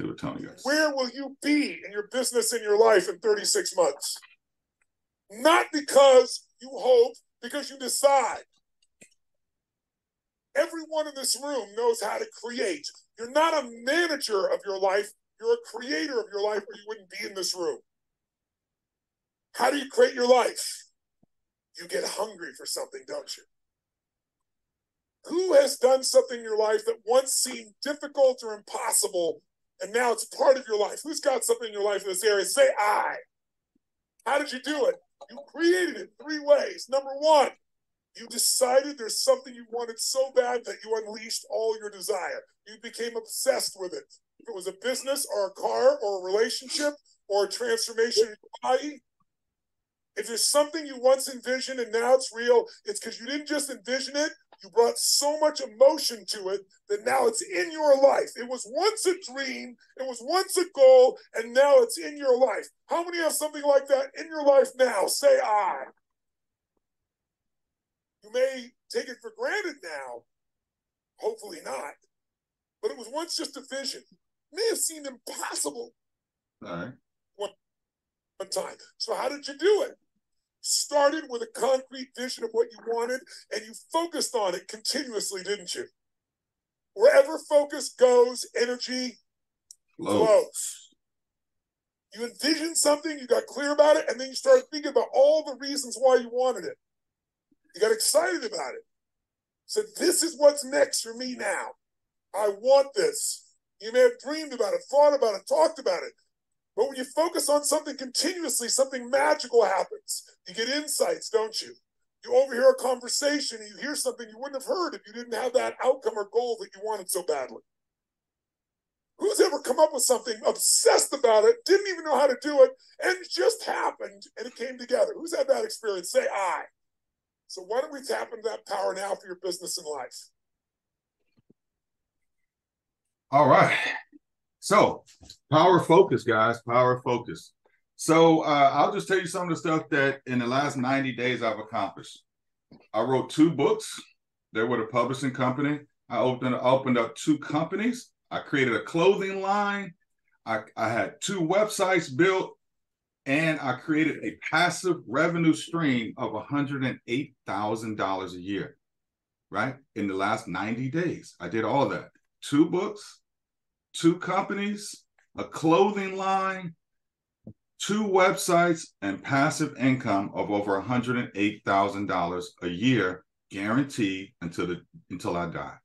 see what Tony got. Where will you be in your business in your life in 36 months? Not because you hope, because you decide. Everyone in this room knows how to create. You're not a manager of your life, you're a creator of your life, or you wouldn't be in this room. How do you create your life? You get hungry for something, don't you? Who has done something in your life that once seemed difficult or impossible, and now it's part of your life? Who's got something in your life in this area? Say I. How did you do it? You created it three ways. Number one, you decided there's something you wanted so bad that you unleashed all your desire. You became obsessed with it. If it was a business or a car or a relationship or a transformation in your body, if there's something you once envisioned and now it's real, it's because you didn't just envision it, you brought so much emotion to it that now it's in your life. It was once a dream, it was once a goal, and now it's in your life. How many have something like that in your life now? Say I. You may take it for granted now, hopefully not, but it was once just a vision. It may have seemed impossible All right. one time. So, how did you do it? Started with a concrete vision of what you wanted, and you focused on it continuously, didn't you? Wherever focus goes, energy Low. flows. You envisioned something, you got clear about it, and then you started thinking about all the reasons why you wanted it. You got excited about it. Said, This is what's next for me now. I want this. You may have dreamed about it, thought about it, talked about it. But when you focus on something continuously, something magical happens. You get insights, don't you? You overhear a conversation and you hear something you wouldn't have heard if you didn't have that outcome or goal that you wanted so badly. Who's ever come up with something, obsessed about it, didn't even know how to do it, and it just happened and it came together? Who's had that experience? Say I. So why don't we tap into that power now for your business and life? All right. So, power focus, guys. Power focus. So, uh, I'll just tell you some of the stuff that in the last 90 days I've accomplished. I wrote two books. They were the publishing company. I opened opened up two companies. I created a clothing line. I, I had two websites built, and I created a passive revenue stream of $108,000 a year, right? In the last 90 days. I did all that. Two books, two companies, a clothing line, two websites, and passive income of over $108,000 a year, guaranteed until the until I die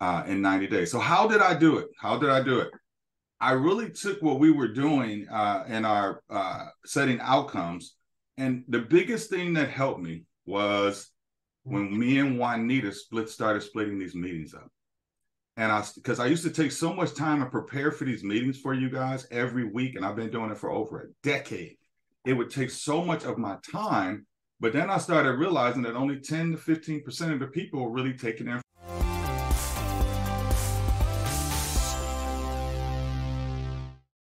uh, in 90 days. So how did I do it? How did I do it? I really took what we were doing uh, in our uh, setting outcomes, and the biggest thing that helped me was when me and Juanita split started splitting these meetings up and I because I used to take so much time to prepare for these meetings for you guys every week, and I've been doing it for over a decade. It would take so much of my time, but then I started realizing that only 10 to 15% of the people were really taking the